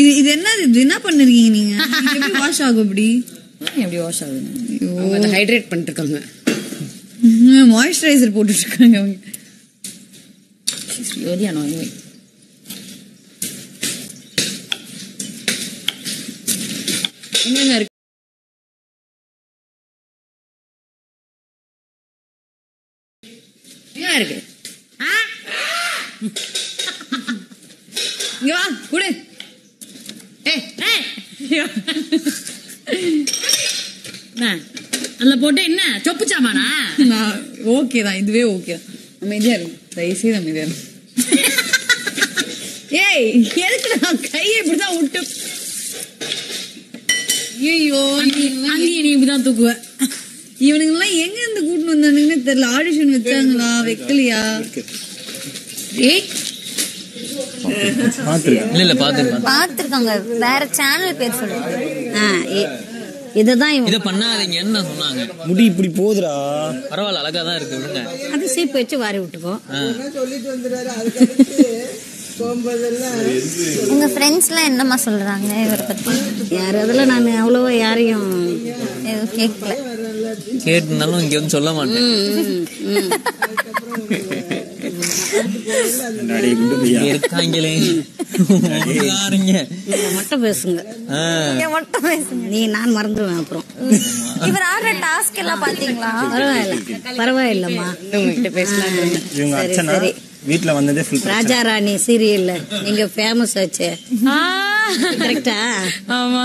இது இது என்னது இது என்ன பண்ணிருக்கீங்க நீங்க? எப்படி வாஷ் ஆகும் இப்படி? எப்படி வாஷ் ஆகுது? ஹைட்ரேட் பண்ணிட்டு இருக்காங்க. மாய்ஸ்சரைசர் போட்டுட்டு இருக்காங்க அவங்க. வெரி அனாயிங் என்னென்ன இருக்கு என்ன இருக்கு இங்க வா குடு அதுல போட்டு என்ன சொப்பு சாமானா ஓகே தான் இதுவே ஓகே அமைதியா இருக்கு தயவுசெய்து அமைதியா ஏய் எதுக்கு நான் கையை இப்படிதான் விட்டு ஐயோ அங்கேயும் நீ இப்படிதான் தூக்குவ. இவனுங்கெல்லாம் எங்க இருந்து கூட்டிட்டு வந்தானுங்கன்னு தெரியல. ஆடிஷன் வச்சாங்களா? வைக்கலையா? ஏய். இல்ல இல்ல பாத்து பார்த்துருக்காங்க வேற சேனல் பேர் சொல்லுங்க இதுதான் இத பண்ணாதீங்கன்னு தான் சொன்னாங்க? முடி இப்படி போகுதுடா. பரவாயில்ல அழகா தான் இருக்கு விடுங்க. அது சீப்பு வச்சு வாரி விட்டுக்கோ. உங்க ஃப்ரெண்ட்ஸ்லாம் என்னம்மா சொல்றாங்க இவரை பத்தி? யார் அதில் நான் அவ்வளோவா யாரையும் எதுவும் கேட்கல கேட்டிருந்தாலும் இங்க வந்து சொல்ல மாட்டேன். இருக்காங்களே. மட்டும் பேசுங்க. மட்டும் பேசுங்க. நீ நான் மறந்துடுவேன் அப்புறம். இவர் ஆடுற டாஸ்க் எல்லாம் பாத்தீங்களா? பரவாயில்ல. பரவாயில்லம்மா. உங்ககிட்ட பேசலாம் சரி. வீட்ல வந்ததே ராஜா ராணி சீரியல்ல நீங்க ஃபேமஸ் ஆச்சே. கரெக்டா ஆமா.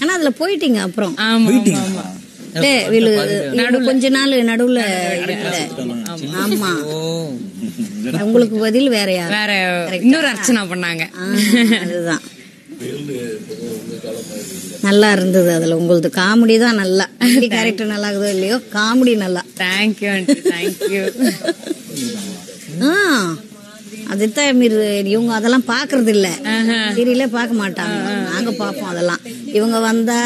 ஆனா அதுல போயிட்டீங்க அப்புறம். ஆமா. இவளு கொஞ்ச நாள் நடுவுல இல்ல. ஆமா. உங்களுக்கு பதில் வேற யார் வேற இன்னொரு அர்ச்சனா பண்ணாங்க. அதுதான். நல்லா இருந்தது அதுல உங்களது. காமெடி தான் நல்லா. கேரக்டர் நல்லா இருக்குதோ இல்லையோ காமெடி நல்லா. தேங்க்யூ தேங்க்யூ ஆ அதுதான் மீர் இவங்க அதெல்லாம் பாக்குறது இல்ல. சீரியலே பார்க்க மாட்டாங்க. நாங்க பார்ப்போம் அதெல்லாம். இவங்க வந்தா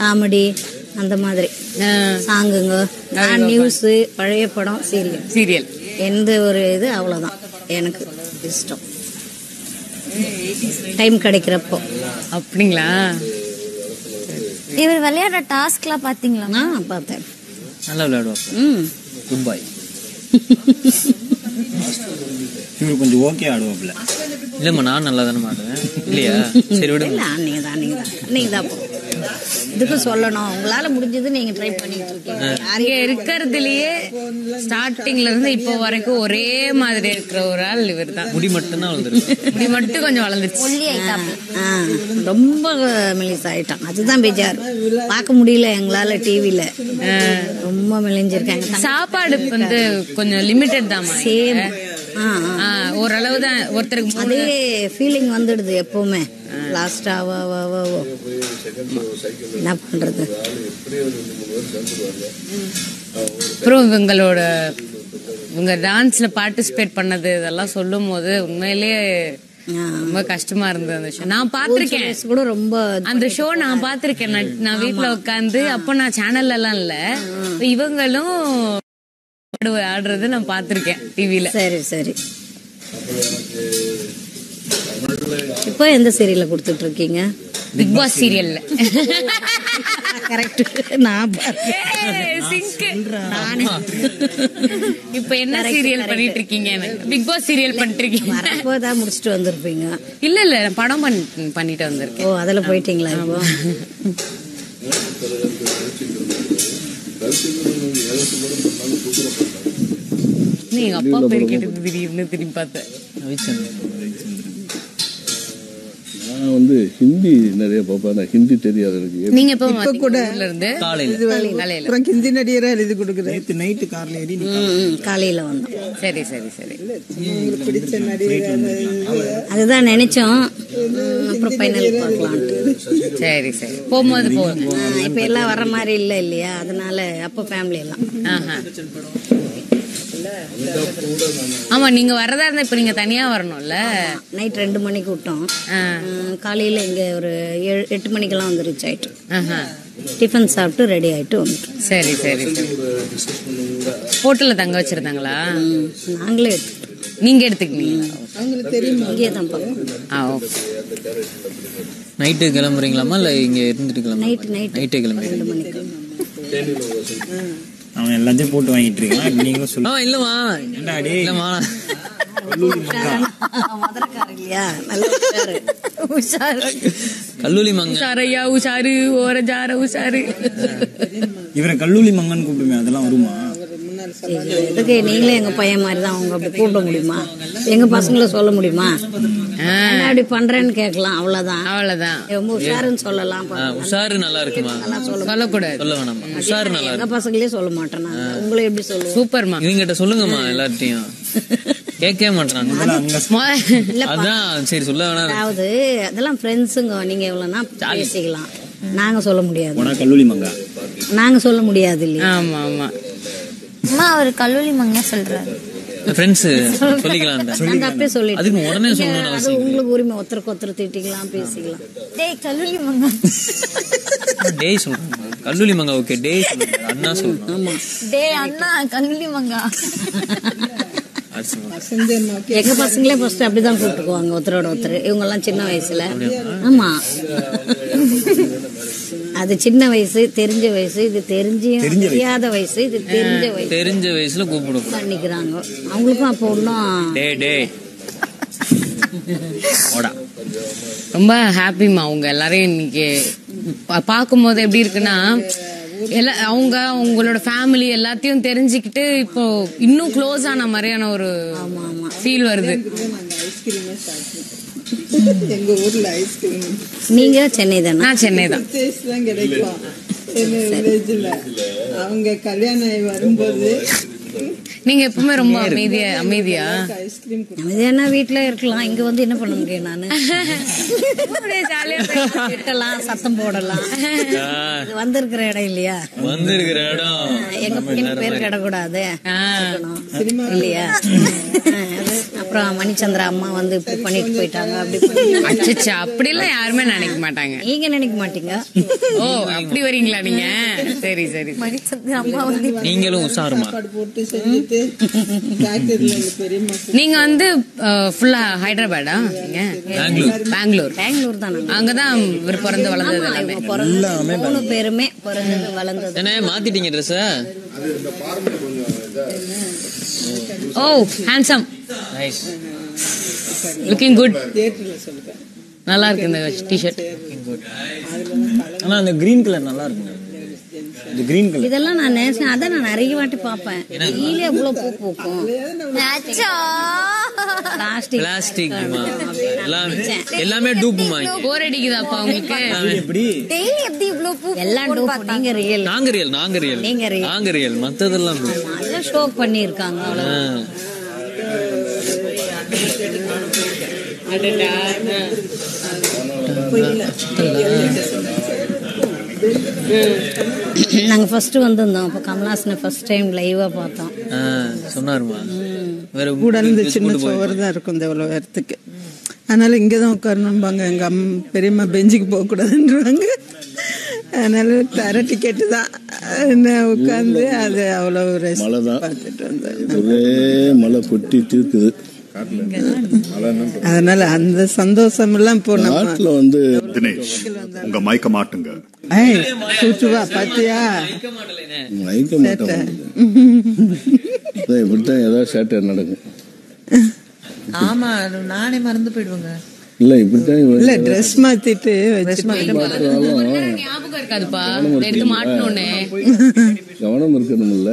காமெடி அந்த மாதிரி. சாங்குங்க நியூஸ் பழைய படம் சீரியல் சீரியல் எந்த ஒரு இது அவ்வளவுதான். எனக்கு இஷ்டம். டைம் கிடைக்கிறப்போ. அப்படிங்களா? இவர் விளையாடுற டாஸ்க்லாம் பாத்தீங்களா? நான் பார்த்தேன். நல்லா விளையாடுவாங்க. ம். குட் பாய் இவர் கொஞ்சம் ஓகே ஆடுவாப்ல இல்லம்மா நான் நல்லா தானே மாட்டுவேன் இல்லையா? சரி விடுங்க. இல்ல அன்னைக்கு தான் அன்னைக்கு தான் அன்னைக்கு தான் போ. இதுக்கு சொல்லணும். உங்களால முடிஞ்சது நீங்க ட்ரை பண்ணிட்டு இருக்கீங்க. அங்க இருக்கிறதுலயே ஸ்டார்டிங்ல இருந்து இப்போ வரைக்கும் ஒரே மாதிரி இருக்கிற ஒரு ஆள் இவர் தான் முடி மட்டும்தான் வளர்ந்துருக்கு. முடி மட்டும் கொஞ்சம் வளர்ந்துருச்சு. ரொம்ப மெலிஸ் ஆயிட்டான் அதுதான் பேஜார். பார்க்க முடியல எங்களால டிவில ரொம்ப மெலிஞ்சிருக்காங்க. சாப்பாடு வந்து கொஞ்சம் லிமிட்டட் தான். சேம். ஓரளவு தான் ஒருத்தருக்கு அதே ஃபீலிங் வந்துடுது எப்பவுமே. லாஸ்டா வா வா வா வா. என்ன பண்றது? அப்புறம் இவங்களோட இவங்க டான்ஸ்ல பார்ட்டிசிபேட் பண்ணது இதெல்லாம் சொல்லும் போது உண்மையிலேயே ரொம்ப கஷ்டமா இருந்தது அந்த ஷோ நான் பாத்திருக்கேன் கூட ரொம்ப அந்த ஷோ நான் பாத்திருக்கேன் நான் வீட்ல உட்காந்து அப்போ நான் சேனல்ல எல்லாம் இல்ல. இவங்களும் ஆடு- ஆடுறது நான் பாத்திருக்கேன் டிவில சரி சரி. இப்போ எந்த சீரியல்ல கொடுத்துட்டு இருக்கீங்க பிக் பாஸ் சீரியல்ல கரெக்ட் நான் இப்ப என்ன சீரியல் பண்ணிட்டு இருக்கீங்க பிக் பாஸ் சீரியல் பண்ணிட்டு இருக்கீங்க அப்போதான் முடிச்சுட்டு வந்திருப்பீங்க. இல்ல இல்ல நான் படம் பண்ணி- பண்ணிட்டு வந்திருக்கேன். ஓ அதுல போயிட்டீங்களா இப்போ? நீ எங்க அப்பா பேர் கேட்டு திடீர்னு திரும்பி பார்த்தேன். நான் வந்து ஹிந்தி நிறைய பார்ப்பேன். நான் ஹிந்தி தெரியாது எனக்கு. நீங்க இப்ப கூட இருந்து இது காலையில. அப்புறம் ஹிந்தி நடிகரா எழுதி கொடுக்குறேன். நேற்று நைட்டு கார்ல ஏறி காலையில. வந்தோம். சரி சரி சரி. பிடிச்ச நடிகர் அதுதான் நினைச்சோம். அப்புறம் ஃபைனல் பார்க்கலான்ட்டு சரி சரி. போகும்போது போகும் இப்ப எல்லாம் வர மாதிரி இல்ல இல்லையா? அதனால அப்போ ஃபேமிலி எல்லாம். ஆஹா. ஆமா நீங்க வரதா இருந்தா இப்ப நீங்க தனியா வரணும்ல. நைட் ரெண்டு மணிக்கு விட்டோம். காலையில இங்க ஒரு ஏழு எட்டு மணிக்கெல்லாம் வந்து ரீச் ஆயிட்டோம். டிஃபன் சாப்பிட்டு ரெடி ஆயிட்டு வந்துட்டோம். சரி சரி ஹோட்டல்ல தங்க வச்சிருந்தாங்களா? நாங்களே எடுத்துட்டோம் நீங்க எடுத்துக்கிட்டீங்களா? நைட்டு கிளம்புறீங்களாமா இல்ல இங்க இருந்துட்டு நைட் நைட்டே கிளம்புறீங்க ரெண்டு மணிக்கு. அவன் எல்லாத்தையும் போட்டு வாங்கிட்டு இருக்கான். நீங்களும் சொல்லு. ஆ இல்லம்மா. ஏன்டா டே இல்லம்மா. மதுரக்காரர் இல்லையா நல்ல உஷாரு. உஷாரு. கல்லூரி மங்க. உஷாரையா உஷாரு. ஓர ஜார உஷாரு. இவரை கல்லூரி மங்கன்னு கூப்பிடுமே அதெல்லாம் வருமா? எதுக்கு? நீங்களே எங்க பையன் மாதிரி தான் அவங்க அப்படி கூப்பிட முடியுமா? எங்க பசங்கள சொல்ல முடியுமா? என்ன அப்படி பண்றேன்னு கேட்கலாம். அவ்வளவுதான். அவ்வளவுதான். ரொம்ப உஷாருன்னு சொல்லலாம். உஷாரு நல்லா இருக்குமா? சொல்லக்கூடாது. சொல்ல வேணாமா. உஷாரு நல்லா எங்க இருக்கு பசங்களே சொல்ல மாட்டேன் நான். உங்களை எப்படி சொல்லுவோம் சூப்பர்மா. இவங்கிட்ட சொல்லுங்கம்மா எல்லார்ட்டையும். கேட்கவே. அதான் சரி சொல்ல வேணாம். அதாவது அதெல்லாம் ஃப்ரெண்ட்ஸுங்க நீங்க எவ்வளவுனா பேசிக்கலாம். நாங்க சொல்ல முடியாது. நாங்க சொல்ல முடியாது இல்லையா? ஆமா ஆமா. அம்மா அவர் கல்லூரி மங்க சொல்றாரு. ஃப்ரெண்ட்ஸ் சொல்லிக்கலாம் அதுக்கு உடனே அது அவசியம் உங்களுக்கு உரிமை ஒருத்தருக்கு ஒருத்தர் திட்டிக்கலாம் பேசிக்கலாம். டேய் கல்லூரி மங்க டேய் சொல்றேன். கல்லூரி மங்க ஓகே டேய் அண்ணா சொல்றேன். ஆமா. டேய் அண்ணா கல்லூரி மங்கா எங்க பசங்களே ஃபர்ஸ்ட் அப்படிதான் கூப்பிட்டுக்குவாங்க ஒருத்தரோட ஒருத்தர். இவங்க எல்லாம் சின்ன வயசுல. ஆமா. அது சின்ன வயசு தெரிஞ்ச வயசு இது தெரிஞ்சும் தெரியாத வயசு இது தெரிஞ்ச வயசு. தெரிஞ்ச வயசுல கூப்பிடும் பண்ணிக்கிறாங்க. அவங்களுக்கும் அப்போ ஒன்றும் டே டே. ஓடா. ரொம்ப ஹாப்பிமா அவங்க எல்லாரையும் இன்னைக்கு பா- பார்க்கும்போது எப்படி இருக்குன்னா எல்லா அவங்க அவங்களோட ஃபேமிலி எல்லாத்தையும் தெரிஞ்சுக்கிட்டு இப்போ இன்னும் க்ளோஸ் ஆன மாதிரியான ஒரு ஃபீல் வருது. எங்க ஊர்ல ஐஸ்கிரீம் நீங்க சென்னை தானே? நான் சென்னை தான். டேஸ்ட் தான் கிடைக்கும். எங்க வில்லேஜ்ல அவங்க கல்யாணம் ஆகி வரும்போது நீங்க எப்பவுமே ரொம்ப அமைதியா அமைதியா? ஐஸ்கிரீம் அமைதியான வீட்டுல இருக்கலாம். இங்க வந்து என்ன பண்ண முடியும் நானு? திட்டலாம் சத்தம் போடலாம். வந்திருக்கிற இடம் இல்லையா? வந்திருக்கிற இடம். எங்க பையன் பேர் கிடக்கூடாது. இல்லையா? அப்புறம் மணிச்சந்திரா அம்மா வந்து இப்படி பண்ணிட்டு போயிட்டாங்க. அப்படி அச்சச்சா அப்படிலாம் யாருமே நினைக்க மாட்டாங்க. நீங்க நினைக்க மாட்டீங்க? ஓ அப்படி வரீங்களா நீங்க? சரி சரி மணிச்சந்திர அம்மா வந்து நீங்களும் உஷாருமா? போட்டு செஞ்சுட்டு ஃபேக்டரியில எங்க பெரியம்மா நீங்க வந்து ஃபுல்லா ஹைதராபாடா நீங்க? பெங்களூர். பெங்களூர். பெங்களூர் தான். அங்கதான் இவர் பிறந்து வளர்ந்தது எல்லாமே. பிறந்தது மூணு பேருமே பிறந்தது வளர்ந்தது. என்ன மாத்திட்டீங்க dress oh handsome nice looking good தியேட்டர்ல சொல்லுவேன் நல்லா இருக்கு இந்த டிஷர்ட் ஆனா அந்த கிரீன் கலர் நல்லா கலர் இதெல்லாம் நான் நேசம் அதான் நான் நிறைய வாட்டி பார்ப்பேன். டெய்லி எவ்வளோ பூ பூக்கும். பிளாஸ்டிக் பிளாஸ்டிக் எல்லாம் டூப்புமா போர் அடிக்குதாப்பா உங்களுக்கு? எப்படி? டெய்லி எப்படி இவ்ளோ பூ எல்லாம் டூப். நீங்க ரியல் நாங்க ரியல் நாங்க ரியல் நீங்க ரியல் மத்ததெல்லாம். நல்லா பண்ணியிருக்காங்க அவ்வளோ ஆ. நாங்க ஃபர்ஸ்ட் வந்திருந்தோம். அப்போ கமலாசனை ஃபர்ஸ்ட் டைம் லைவா பார்த்தோம். சொன்னாருமா? வேற கூட இருந்து சின்ன சுவர் தான் இருக்கும் இந்த இவ்வளோ இடத்துக்கு அதனால இங்கே தான் உட்காரணும்பாங்க. எங்கள் அம் பெரியம்மா பெஞ்சுக்கு போகக்கூடாதுன்றாங்க அதனால தர டிக்கெட்டு தான். என்ன உட்காந்து அது அவ்வளோ தான். பார்த்துட்டு வந்தேன் ஒரே மழை கொட்டிட்டு இருக்குது அதனால அந்த சந்தோஷம் எல்லாம் இப்போ நாட்டில் வந்து தினேஷ் உங்க மயக்க மாட்டுங்க. ஏய் சுற்றுவா பாத்தியா? மயக்க மாட்டேன் இப்படித்தான் ஏதாவது சேட்டை நடக்கும். ஆமா நானே மறந்து போயிடுவேங்க. இல்லை இப்படித்தான் இவன் இல்ல ட்ரெஸ் மாத்திட்டு ஞாபகம் இருக்காதுப்பா. எடுத்து மாட்டணும்னு. கவனம் இருக்கணும்ல.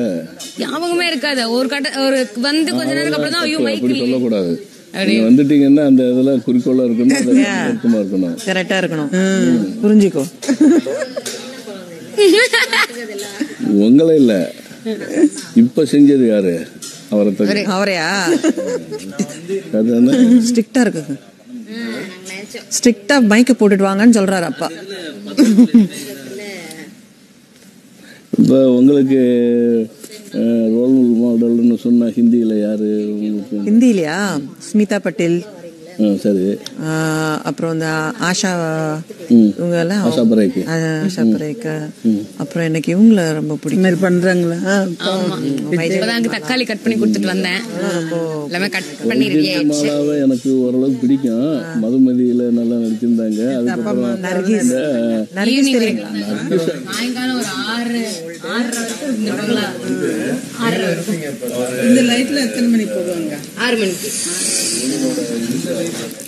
ஞாபகமே இருக்காது. ஒரு கட்ட ஒரு வந்து கொஞ்ச நேரத்துக்கு அப்புறம் தான் ஐயோ மைக் அப்படி சொல்லக்கூடாது. நீங்க வந்துட்டீங்கன்னா அந்த இதெல்லாம் குறிக்கோளா இருக்கணும். நெருக்கமா இருக்கணும். கரெக்டா இருக்கணும். புரிஞ்சுக்கோ. உங்களே இல்ல. இப்ப செஞ்சது யாரு? அவரை. அவரையா? அது என்ன? ஸ்ட்ரிக்டா இருக்குங்க. ஸ்ட்ரிக்டா மைக்க போட்டுட்டு வாங்கன்னு சொல்றாரு அப்பா. இப்ப உங்களுக்கு ரோல் மாடல்னு சொன்னா ஹிந்தியில யாரு உங்களுக்கு? ஹிந்திலயா ஸ்மிதா பட்டேல். சரி. அப்புறம் இந்த ஆஷா. இவங்க எல்லாம் ஆஷா பரேக்கு. ஆஷா பரேக்கு. அப்புறம் எனக்கு இவங்கள ரொம்ப பிடிக்கும். மாதிரி பண்றாங்களா? இப்பதான் அங்க தக்காளி கட் பண்ணி கொடுத்துட்டு வந்தேன். எல்லாமே கட் பண்ணி ரெடி ஆயிடுச்சு. மாலாவை எனக்கு ஓரளவுக்கு பிடிக்கும். மதுமதியில நல்லா நடிச்சிருந்தாங்க. அதுக்கப்புறம் நர்கிஸ். நர்கிஸ் சாயங்காலம் ஒரு ஆறு வரைக்கும் இந்த லைட்ல எத்தனை மணிக்கு போடுவாங்க ஆறு மணிக்கு.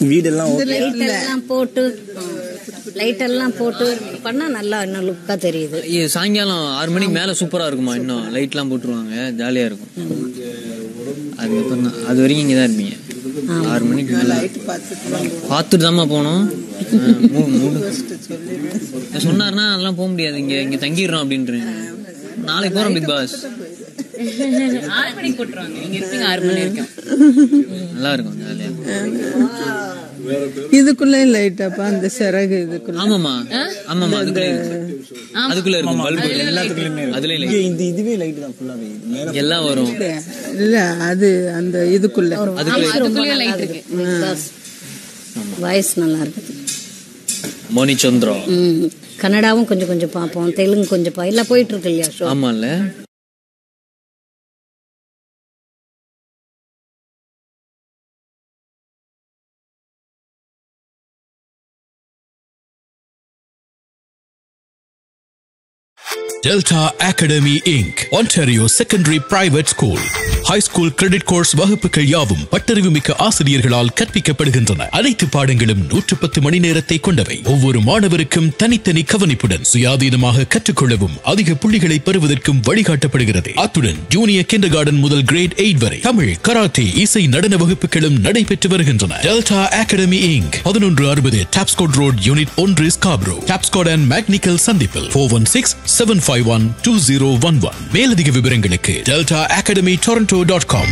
வீடெல்லாம் ஓகே லைட் எல்லாம் போட்டு லைட் எல்லாம் போட்டு பண்ணா நல்லா இன்னும் லுக்கா தெரியுது. சாயங்காலம் ஆறு மணிக்கு மேல சூப்பரா இருக்குமா இன்னும்? லைட்லாம் போட்டுருவாங்க ஜாலியா இருக்கும். அதுக்கப்புறம் தான் அது வரைக்கும் இங்க தான் இருப்பீங்க ஆறு மணிக்கு மேல. பார்த்துட்டு தாம்மா போனோம் சொன்னாருன்னா அதெல்லாம் போக முடியாது இங்க இங்க தங்கிடுறோம் அப்படின்றீங்க. நாளைக்கு போறோம் பிக் பாஸ் ஆறு இங்க இருப்பீங்க மணி வரைக்கும். நல்லா இருக்கும் ஜாலியா இதுக்குள்ள லைட்டாப்பா அந்த சிறகு இதுக்குள்ள. ஆமாமா ஆமாமா அதுக்குள்ள இருக்கு. அதுக்குள்ள இருக்கும் பல்பு எல்லாத்துக்குள்ளயுமே இருக்கு. அதுல இங்க இந்த இதுவே லைட் தான் ஃபுல்லாவே மேல எல்லாம் வரும். இல்ல அது அந்த இதுக்குள்ள. அதுக்குள்ளேயே லைட் இருக்கு. வாய்ஸ் நல்லா இருக்குது மோனி சந்திரா ம் கன்னடாவும் கொஞ்சம் கொஞ்சம் பார்ப்போம் தெலுங்கு கொஞ்சம் பா எல்லாம் போயிட்டு இருக்கு இல்லையா ஷோ ஆமால Delta Academy Inc. Ontario Secondary Private School. High school credit course வகுப்புகள் யாவும் பட்டறிவு மிக்க ஆசிரியர்களால் கற்பிக்கப்படுகின்றன. அனைத்து பாடங்களும் நூற்று பத்து மணி நேரத்தை கொண்டவை. ஒவ்வொரு மாணவருக்கும் தனித்தனி கவனிப்புடன் சுயாதீனமாக கற்றுக்கொள்ளவும் அதிக புள்ளிகளை பெறுவதற்கும் வழிகாட்டப்படுகிறது. அத்துடன் ஜூனியர் கிண்டர் கார்டன் முதல் கிரேட் எயிட் வரை தமிழ் கராத்தே இசை நடன வகுப்புகளும் நடைபெற்று வருகின்றன. டெல்டா அகாடமி இங்க் பதினொன்று அறுபது டாப்ஸ்கோட் ரோட் யூனிட் ஒன்று ஸ்காப்ரோ டாப்ஸ்கோட் அண்ட் மேக்னிக்கல் சந்திப்பில். Four one six seven five one two zero one one மேலதிக விவரங்களுக்கு Delta Academy Toronto dot com